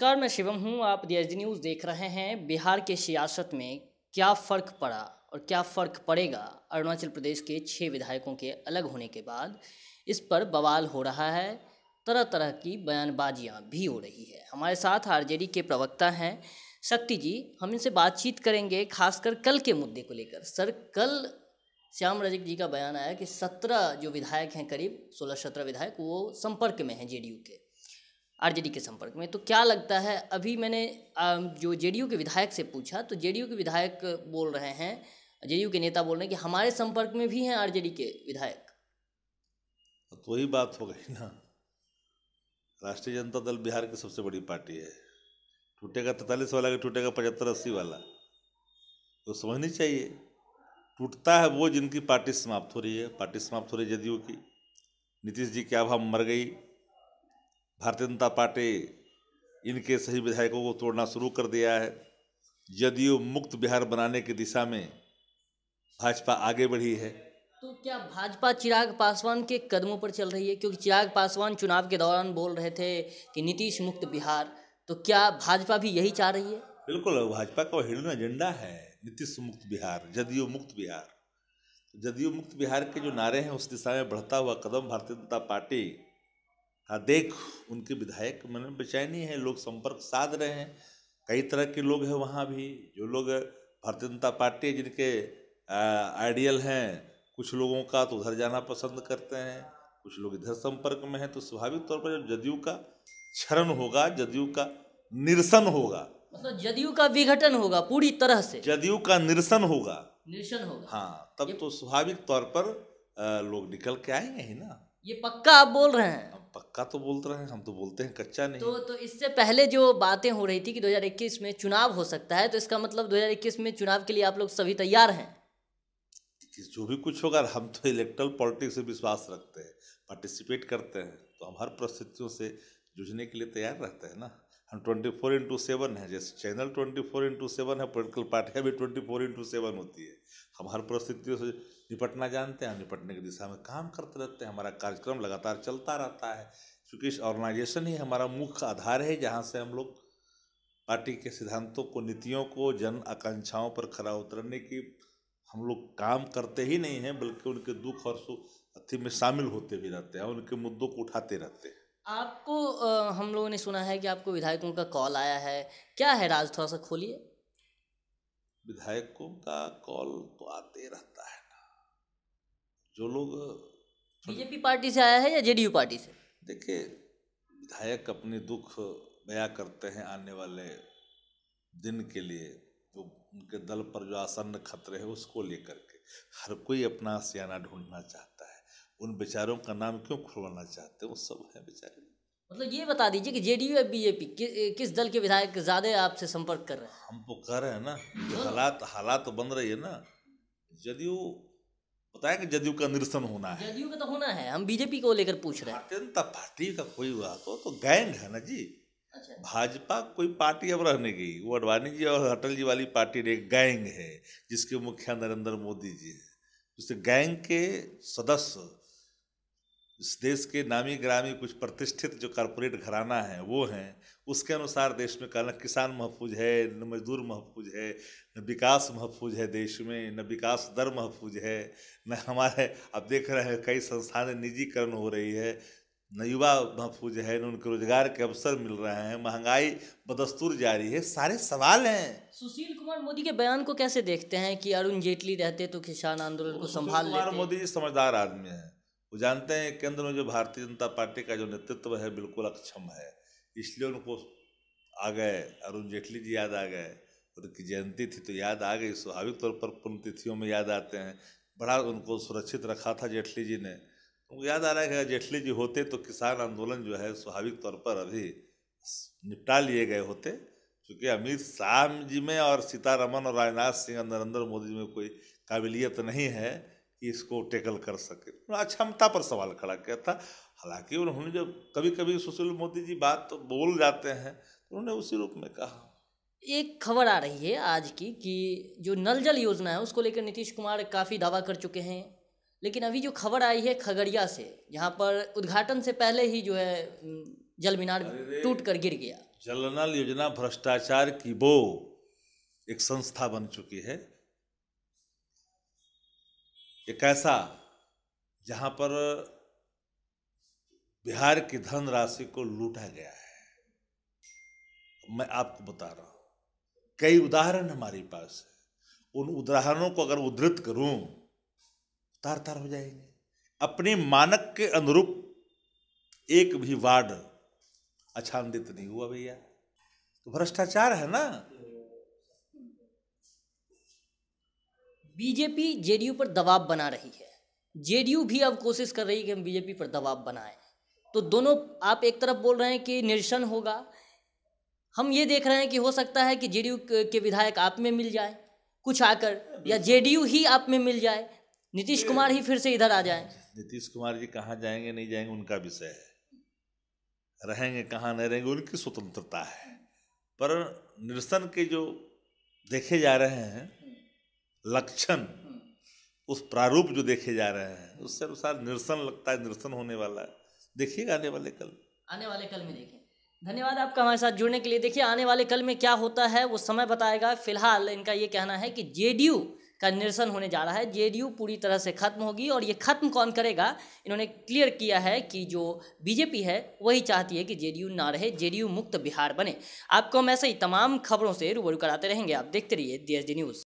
नमस्कार, मैं शिवम हूँ। आप डी न्यूज़ देख रहे हैं। बिहार के सियासत में क्या फ़र्क पड़ा और क्या फ़र्क पड़ेगा? अरुणाचल प्रदेश के छः विधायकों के अलग होने के बाद इस पर बवाल हो रहा है। तरह तरह की बयानबाजियाँ भी हो रही है। हमारे साथ आरजेडी के प्रवक्ता हैं शक्ति जी। हम इनसे बातचीत करेंगे, खासकर कल के मुद्दे को लेकर। सर, कल श्याम रजक जी का बयान आया कि सत्रह जो विधायक हैं करीब, सोलह सत्रह विधायक, वो संपर्क में हैं जेडीयू के। आरजेडी के संपर्क में। तो क्या लगता है, अभी मैंने जो जेडीयू के विधायक से पूछा तो जेडीयू के विधायक बोल रहे हैं, जेडीयू के नेता बोल रहे हैं कि हमारे संपर्क में भी हैं आरजेडी के विधायक। तो वही बात हो गई ना। राष्ट्रीय जनता दल बिहार की सबसे बड़ी पार्टी है। टूटेगा तैतालीस वाला कि टूटेगा पचहत्तर अस्सी वाला। तो समझनी चाहिए। टूटता है वो जिनकी पार्टी समाप्त हो रही है। पार्टी समाप्त हो रही है जदयू की। नीतीश जी क्या भाव मर गई। भारतीय जनता पार्टी इनके सही विधायकों को तोड़ना शुरू कर दिया है। जदयू मुक्त बिहार बनाने की दिशा में भाजपा आगे बढ़ी है। तो क्या भाजपा चिराग पासवान के कदमों पर चल रही है? क्योंकि चिराग पासवान चुनाव के दौरान बोल रहे थे कि नीतीश मुक्त बिहार। तो क्या भाजपा भी यही चाह रही है? बिल्कुल भाजपा का हिडन एजेंडा है नीतीश मुक्त बिहार जदयू मुक्त बिहार। जदयू मुक्त बिहार के जो नारे हैं उस दिशा में बढ़ता हुआ कदम भारतीय जनता पार्टी देख उनके विधायक मैंने बेचैनी है लोग संपर्क साध रहे हैं। कई तरह के लोग हैं वहाँ भी जो लोग भारतीय जनता पार्टी जिनके आइडियल हैं कुछ लोगों का तो उधर जाना पसंद करते हैं कुछ लोग इधर संपर्क में हैं तो स्वाभाविक तौर पर जब जदयू का क्षरण होगा जदयू का निरसन होगा। मतलब जदयू का विघटन होगा पूरी तरह से। जदयू का निरसन होगा। निरसन होगा। हाँ तब तो स्वाभाविक तौर पर लोग निकल के आएँगे ही ना। ये पक्का आप बोल रहे हैं? पक्का तो बोल रहे हैं हम तो बोलते हैं कच्चा नहीं। तो तो इससे पहले जो बातें हो रही थी कि 2021 में चुनाव हो सकता है तो इसका मतलब 2021 में चुनाव के लिए आप लोग सभी तैयार हैं? जो भी कुछ होगा हम तो इलेक्ट्रल पॉलिटिक्स से विश्वास रखते हैं पार्टिसिपेट करते हैं तो हम हर परिस्थितियों से जूझने के लिए तैयार रहते हैं ना। हम ट्वेंटी फोर इंटू सेवन है। जैसे channel twenty four into seven है पोलिटिकल पार्टियाँ भी ट्वेंटी फोर इंटू सेवन होती है। हम हर परिस्थितियों से निपटना जानते हैं, निपटने की दिशा में काम करते रहते हैं, हमारा कार्यक्रम लगातार चलता रहता है। क्योंकि इस ऑर्गेनाइजेशन ही हमारा मुख्य आधार है, जहाँ से हम लोग पार्टी के सिद्धांतों को, नीतियों को, जन आकांक्षाओं पर खरा उतरने की हम लोग काम करते ही नहीं हैं, बल्कि उनके दुख और सुख में शामिल होते भी रहते हैं, उनके मुद्दों को उठाते रहते हैं। आपको आ, हम लोगों ने सुना है कि आपको विधायकों का कॉल आया है। क्या है राज थोड़ा सा खोलिए। विधायकों का कॉल तो आते रहता है ना। जो लोग बीजेपी पार्टी से आया है या जेडीयू पार्टी से? देखिए विधायक अपने दुख बया करते हैं आने वाले दिन के लिए। जो उनके दल पर जो आसन्न खतरे हैं उसको लेकर के। हर कोई अपना सियाना ढूंढना चाहता है। उन बेचारों का नाम क्यों खुलवाना चाहते हैं? वो सब है बेचारे। मतलब ये बता दीजिए कि जेडीयू या बीजेपी कि, किस दल के विधायक ज़्यादा आपसे संपर्क कर रहे हैं? हम तो कह रहे हैं ना। जो हालात हालात तो बन रही है ना। जदयू बताया कि जदयू का निरसन होना है। जदयू का तो होना है। हम बीजेपी को लेकर पूछ रहे हैं। भारतीय जनता पार्टी का कोई हुआ तो, तो गैंग है ना जी। अच्छा। भाजपा कोई पार्टी अब रहने गई। वो अडवाणी जी और अटल जी वाली पार्टी एक गैंग है जिसके मुखिया नरेंद्र मोदी जी है। उस गैंग के सदस्य इस देश के नामी ग्रामी कुछ प्रतिष्ठित जो कारपोरेट घराना है वो हैं उसके अनुसार देश में कहना किसान महफूज है न मजदूर महफूज है न विकास महफूज है देश में न विकास दर महफूज है न हमारे अब देख रहे हैं कई संस्थान निजीकरण हो रही है न युवा महफूज है न उनके रोज़गार के अवसर मिल रहे हैं महँगाई बदस्तूर जारी है सारे सवाल हैं। सुशील कुमार मोदी के बयान को कैसे देखते हैं कि अरुण जेटली रहते तो किसान आंदोलन को संभाल कुमार मोदी जी समझदार आदमी है। वो जानते हैं केंद्र में जो भारतीय जनता पार्टी का जो नेतृत्व है बिल्कुल अक्षम है। इसलिए उनको आ गए, अरुण जेटली जी याद आ गए उनकी जयंती थी तो याद आ गई, स्वाभाविक तौर पर पुण्यतिथियों में याद आते हैं। बड़ा उनको सुरक्षित रखा था जेटली जी ने। उनको याद आ रहा है कि जेटली जी होते तो किसान आंदोलन जो है स्वाभाविक तौर पर अभी निपटा लिए गए होते। क्योंकि अमित शाह जी में और सीतारमन और राजनाथ सिंह और नरेंद्र मोदी जी में कोई काबिलियत नहीं है। कि इसको टेकल कर सके। क्षमता पर सवाल खड़ा किया था। हालाँकि उन्होंने जब कभी कभी सुशील मोदी जी बात तो बोल जाते हैं तो उन्होंने उसी रूप में कहा। एक खबर आ रही है आज की कि जो नल जल योजना है उसको लेकर नीतीश कुमार काफ़ी दावा कर चुके हैं। लेकिन अभी जो खबर आई है खगड़िया से जहाँ पर उद्घाटन से पहले ही जो है जल मीनार टूट कर गिर गया। जल नल योजना भ्रष्टाचार की वो एक संस्था बन चुकी है। एक ऐसा जहाँ पर बिहार की धन राशि को लूटा गया है। मैं आपको बता रहा हूँ, कई उदाहरण हमारे पास है। उन उदाहरणों को अगर उद्धृत करूँ तार तार हो जाएँगे। अपने मानक के अनुरूप एक भी वार्ड अछांदित नहीं हुआ भैया। तो भ्रष्टाचार है ना? बीजेपी जेडीयू पर दबाव बना रही है। जेडीयू भी अब कोशिश कर रही है कि हम बीजेपी पर दबाव बनाएँ। तो दोनों आप एक तरफ़ बोल रहे हैं कि निरसन होगा। हम ये देख रहे हैं कि हो सकता है कि जेडीयू के विधायक आप में मिल जाए कुछ आकर या जेडीयू ही आप में मिल जाए। नीतीश कुमार ही फिर से इधर आ जाए। नीतीश कुमार जी कहाँ जाएँगे नहीं जाएँगे उनका विषय है। रहेंगे कहाँ नहीं रहेंगे उनकी स्वतंत्रता है। पर निरसन के जो देखे जा रहे हैं लक्षण, उस प्रारूप जो देखे जा रहे हैं, उससे अनुसार निरसन लगता है, निरसन होने वाला है। देखिएगा आने वाले कल। आने वाले कल में देखें धन्यवाद आपका हमारे साथ जुड़ने के लिए। देखिए, आने वाले कल में क्या होता है, वो समय बताएगा। फ़िलहाल इनका ये कहना है कि जेडीयू का निरसन होने जा रहा है। जेडीयू पूरी तरह से खत्म होगी और ये खत्म कौन करेगा? इन्होंने क्लियर किया है कि जो बीजेपी है, वही चाहती है कि जेडीयू ना रहे, जेडीयू मुक्त बिहार बने। आपको हम ऐसे ही तमाम खबरों से रूबरू कराते रहेंगे। आप देखते रहिए डीएसडी न्यूज़